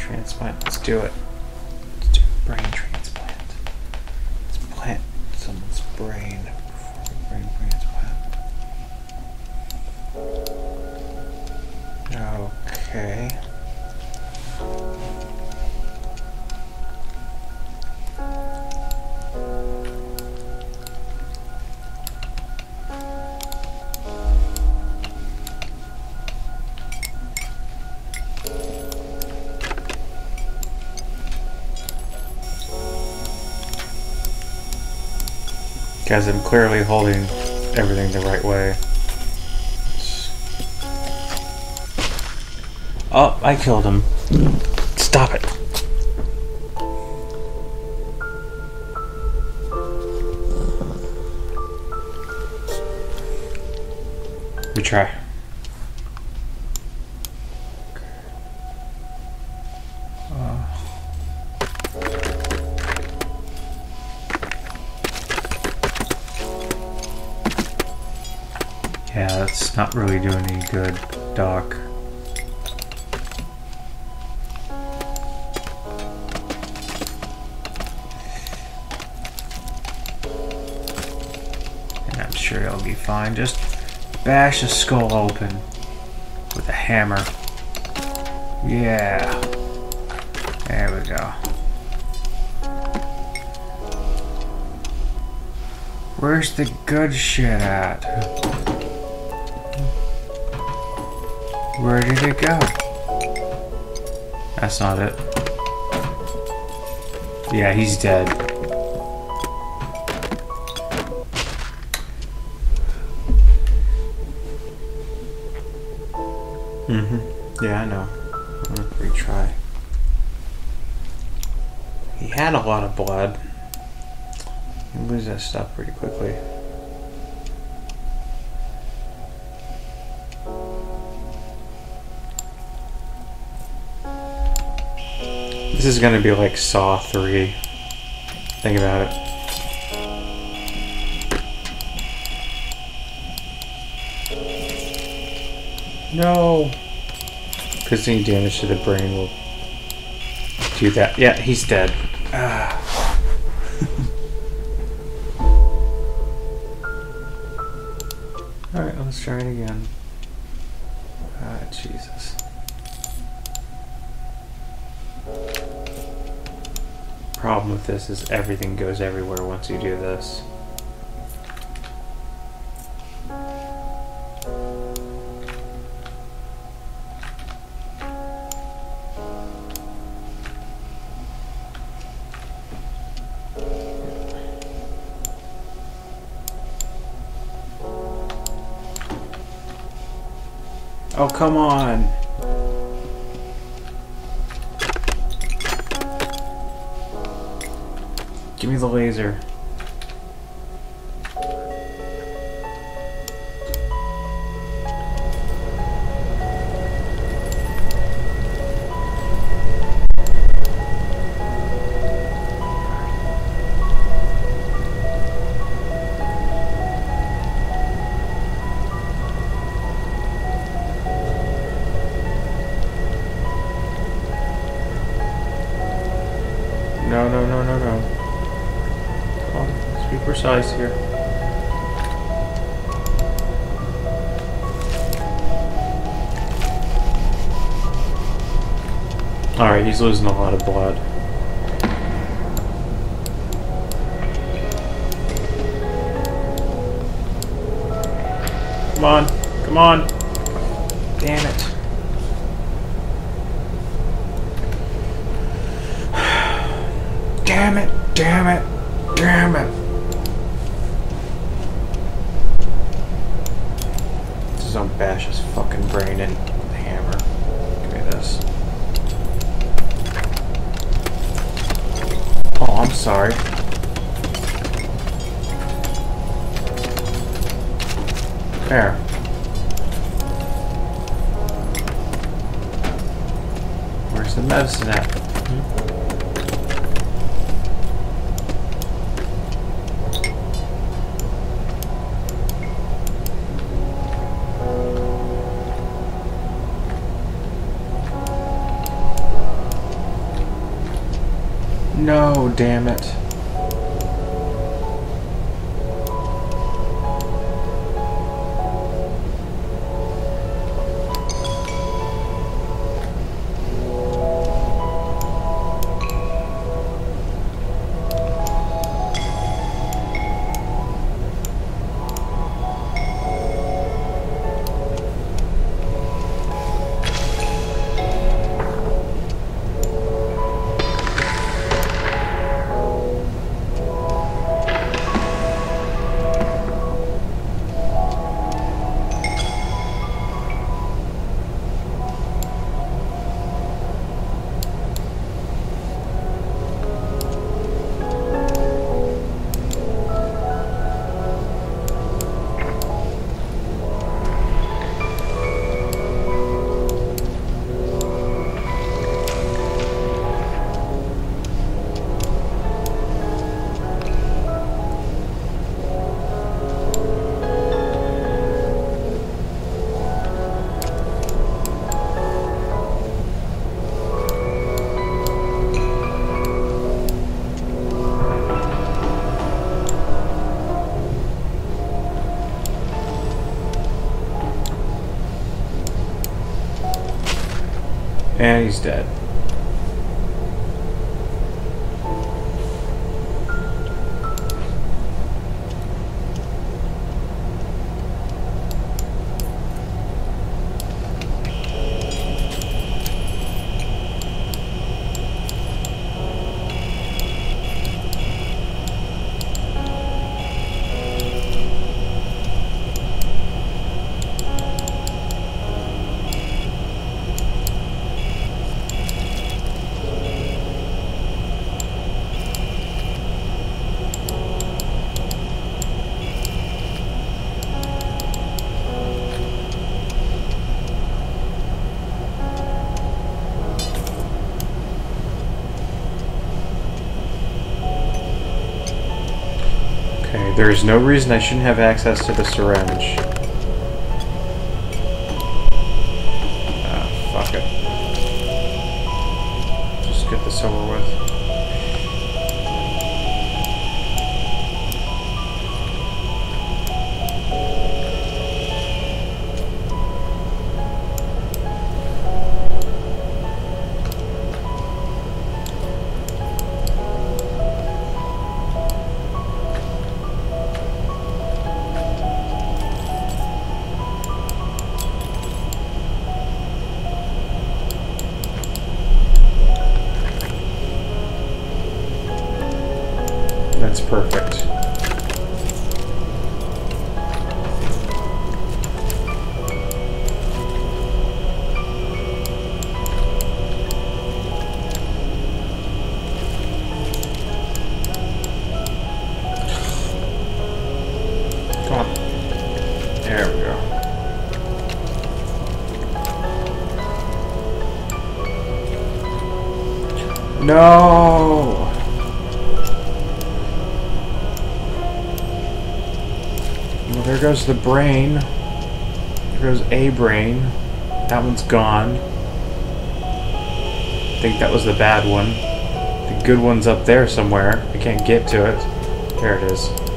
transplant. Let's do it. Let's do a brain transplant. Let's plant someone's brain Guys, I'm clearly holding everything the right way. Oh, I killed him. Stop it. Retry. Yeah, not really doing any good, Doc. And I'm sure he'll be fine. Just bash his skull open with a hammer. Yeah. There we go. Where's the good shit at? Where did it go? That's not it. Yeah, he's dead. Mm-hmm. Yeah, I know. I'm gonna retry. He had a lot of blood. You lose that stuff pretty quickly. This is gonna be like Saw 3. Think about it. No! Causing damage to the brain will do that. Yeah, he's dead. Ah. Alright, let's try it again. Ah, Jesus. Problem with this is everything goes everywhere once you do this. Oh, come on. The laser. Precise here. Alright, he's losing a lot of blood. Come on, come on. Damn it. Damn it, damn it, damn it. This is on bash his fucking brain in with a hammer. Give me this. Oh, I'm sorry. There. Where's the medicine at? No, damn it. And he's dead. There is no reason I shouldn't have access to the syringe. No! Well, there goes the brain. There goes a brain. That one's gone. I think that was the bad one. The good one's up there somewhere. I can't get to it. There it is.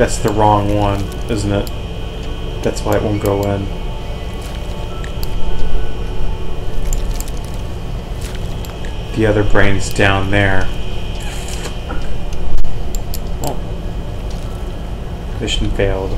That's the wrong one, isn't it? That's why it won't go in. The other brain's down there. Oh. Mission failed.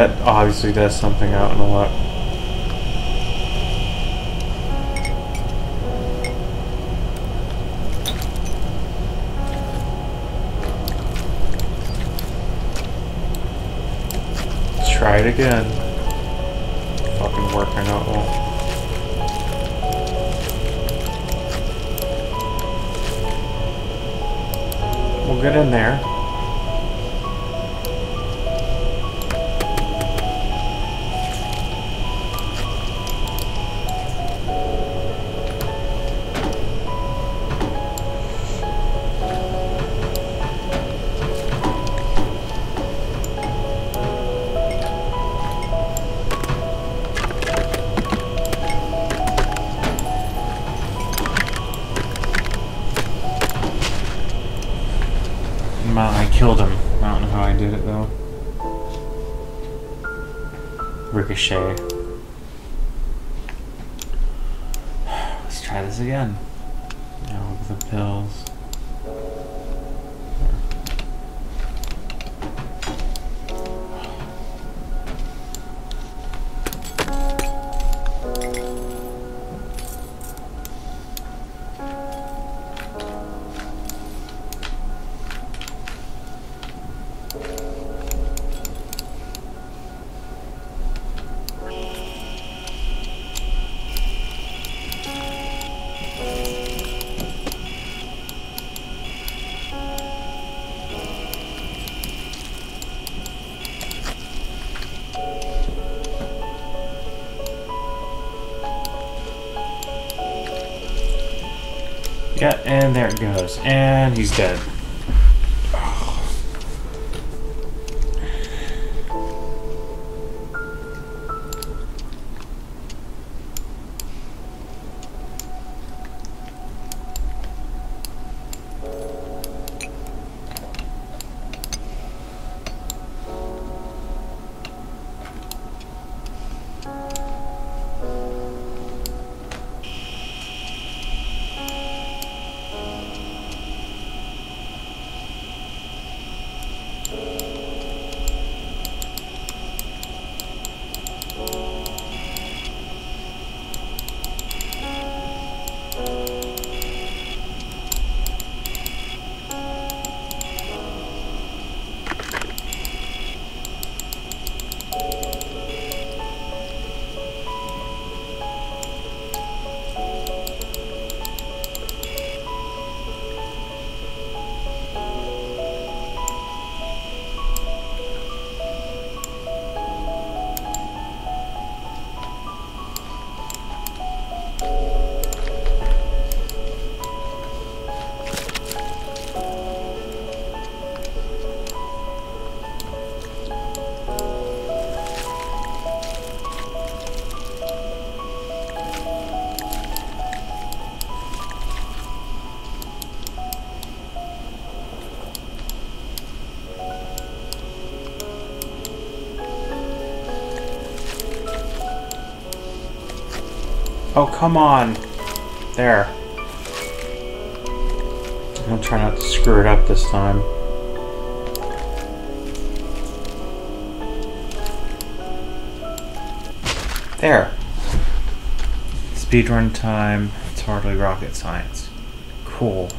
That obviously does something out in the luck. Let's try it again. Fucking work, I know won't. We'll get in there. Ricochet. Let's try this again. Yeah, and there it goes. And he's dead. Oh, come on. There. I'm gonna try not to screw it up this time. There. Speedrun time. It's hardly rocket science. Cool.